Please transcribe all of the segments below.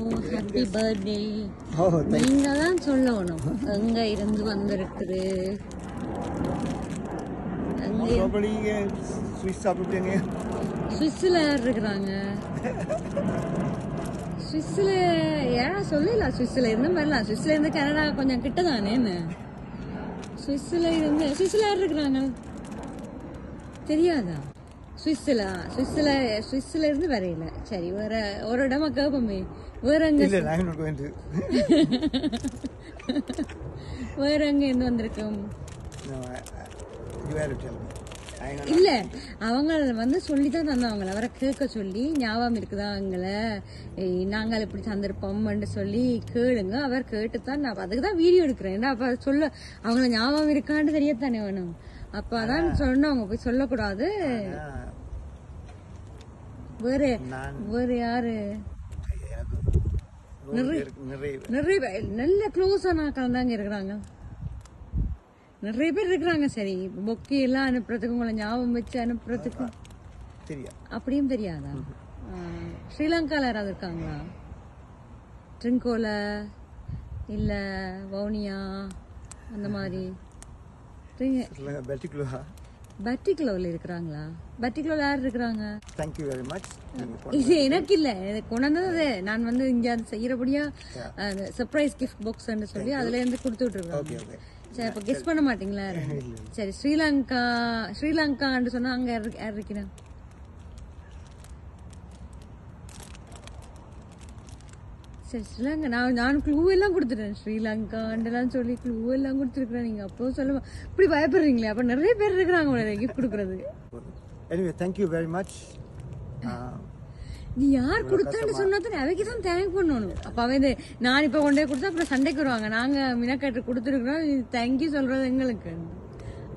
Happy birthday நீங்க தான் சொல்லணும். எங்க இருந்து வந்திருக்குது. சுவிஸ்ல யார் இருக்கிறாங்க? சுவிஸ்ல ஏன் சொல்லலாம் சுவிஸ்ல இருந்து வரலாம் சுவிஸ்ல இருந்து கனடா கொஞ்சம் கிட்ட தானே என்ன? சுவிஸ்ல இருந்து சுவிஸ்ல இருக்கிறாங்க? தெரியாதா? சுவிஸ்ல சுவிஸ்ல சுவிஸ்ல இருந்து வரையில. சரி வேற ஒரு இடமா கேப்போமே வேற to வேற எங்க இருந்து வந்திருக்கோம்? இல்ல அவங்க வந்து சொல்லி தான் தந்தவங்கள அவரை கேட்க சொல்லி ஞாபகம் இருக்குதா ஏய், நாங்கள் இப்படி தந்திருப்போம்னு சொல்லி கேளுங்க. அவர் கேட்டு தான் நான் அதுக்கு தான் வீடியோ எடுக்கிறேன் அப்ப சொல்ல அவங்கள ஞாபகம் இருக்கான்னு தெரியத்தானே வேணும். அப்ப அதான் சொன்னவங்க போய் சொல்லக்கூடாது. வேற வேற யாரு? நிறைய பேர். நல்ல க்ளோஸான கலந்தாங்க இருக்கிறாங்க. நிறைய பேர் இருக்கிறாங்க சரி. பொக்கே எல்லாம் அனுப்புறதுக்கு உங்களை ஞாபகம் வச்சு அனுப்புறதுக்கு அப்படியும் தெரியாதா? ஸ்ரீலங்கால யாராவது இருக்காங்களா? ட்ரிங்கோல இல்ல வவுனியா அந்த மாதிரி. பட்டிக்குலோவில் இருக்கிறாங்களா? பட்டிக்குலோவில் யார் இருக்கிறாங்க? தேங்க்யூ வெரி மச் இது எனக்கு இல்ல இது கொண்டு வந்தது நான் வந்து இங்க அது செய்யறபடியா சர்ப்ரைஸ் கிஃப்ட் பாக்ஸ் சொல்லி அதுல இருந்து கொடுத்து விட்டுருக்காங்க ஓகே ஓகே சரி அப்ப கெஸ் பண்ண மாட்டீங்களா சரி ஸ்ரீலங்கா ஸ்ரீலங்கான்னு சொன்னா அங்க யார் யார் சரி ஸ்ரீலங்கா. நான் நான் க்ளூ எல்லாம் கொடுத்துட்டேன். ஸ்ரீலங்காண்டெல்லாம் சொல்லி க்ளூ எல்லாம் கொடுத்துருக்குறேன். நீங்க அப்போ சொல்ல இப்படி பயப்படுறீங்களே? அப்ப நிறைய பேர் இருக்கிறாங்க உங்களுக்கு கிஃப்ட் கொடுக்கறதுக்கு எனிவே தேங்க்யூ வெரி மச் நீ யார் கொடுத்தான்னு சொன்னா அவைக்கு தான் தேங்க் பண்ணணும். அப்ப அவன் நான் இப்ப கொண்டே கொடுத்தா அப்புறம் சண்டைக்கு வருவாங்க. நாங்க மினக்கட்டு கொடுத்துருக்குறோம். தேங்க்யூ சொல்றது எங்களுக்கு.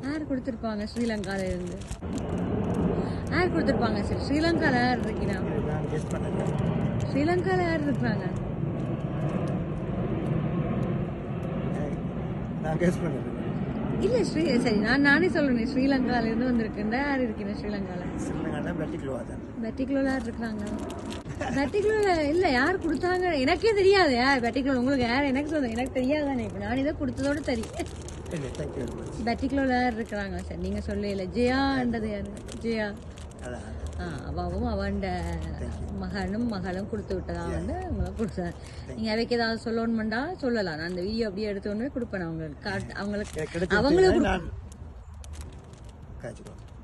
யார் கொடுத்துருப்பாங்க ஸ்ரீலங்கால இருந்து? யார் கொடுத்துருப்பாங்க? சரி ஸ்ரீலங்கால யார் பண்ணேன் ஸ்ரீலங்கால யார் இருக்கிறாங்க? நான் கெஸ்ட் பண்ணேன் இல்ல ஸ்ரீ சரி நான் நானே சொல்றேன் ஸ்ரீலங்கால இருந்து வந்திருக்கேன் யார் இருக்கிறேன் ஸ்ரீலங்கால? ஸ்ரீலங்காவில் பெட்டிக்குலா தான். பெட்டிக்குலர் யார் இருக்கிறாங்க பெட்டிக்குலர் இல்ல யார் கொடுத்தாங்க? எனக்கே தெரியாது யார் பெட்டிக்குலர் உங்களுக்கு யார் எனக்கு சொல்லுங்க எனக்கு தெரியாதானே இப்ப நான் இதை கொடுத்ததோட தெரியும் யார் இருக்கிறாங்க சரி நீங்க சொல்லல ஜெயான்றது யாரு? ஜெயா. அவவும் அவன்ட மகனும் மகளும் கொடுத்து விட்டதா வந்து கொடுத்தாரு நீங்க அவைக்கு ஏதாவது சொல்லணும்டா சொல்லலாம் நான் அந்த வீடியோ அப்படியே எடுத்த உடனே கொடுப்பேன் அவங்களுக்கு காட்டு- அவங்களுக்கு அவங்களுக்கு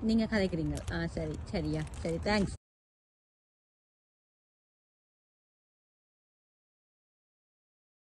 நீங்க கதைக்கிறீங்க ஆ சரி சரியா சரி தேங்க்ஸ்